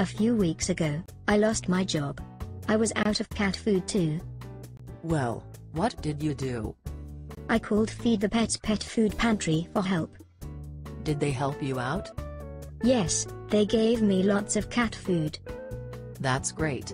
A few weeks ago, I lost my job. I was out of cat food too. Well, what did you do? I called Feed the Petz Pet Food Pantry for help. Did they help you out? Yes, they gave me lots of cat food. That's great.